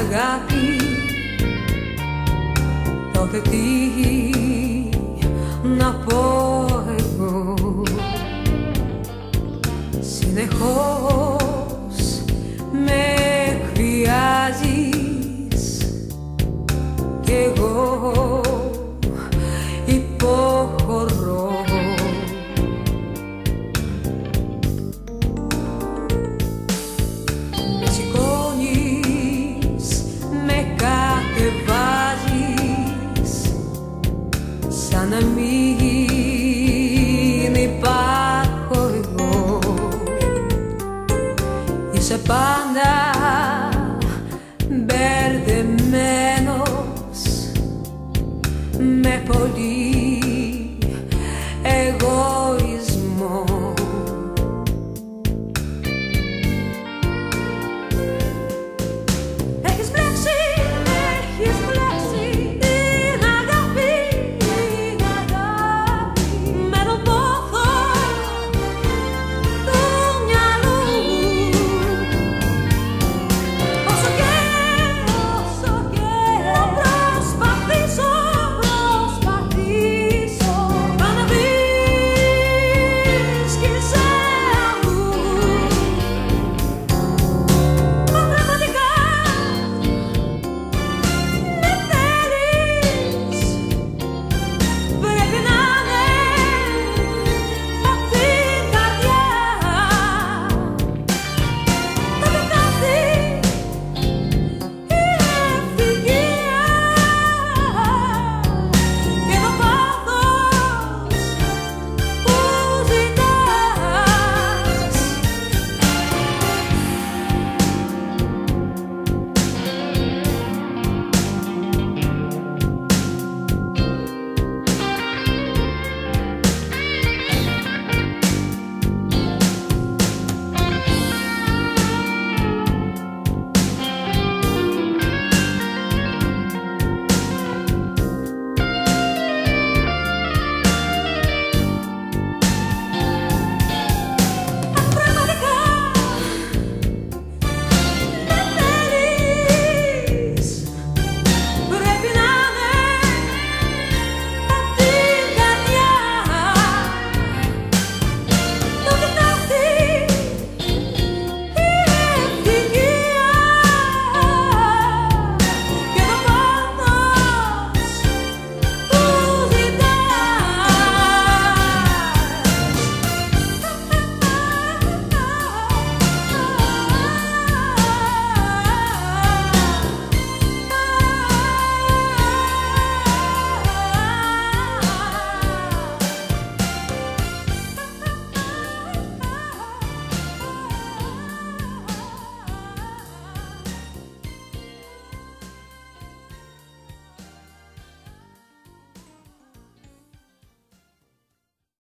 αγάπη. Τότε τι να πω εγώ. Συνεχώς bad.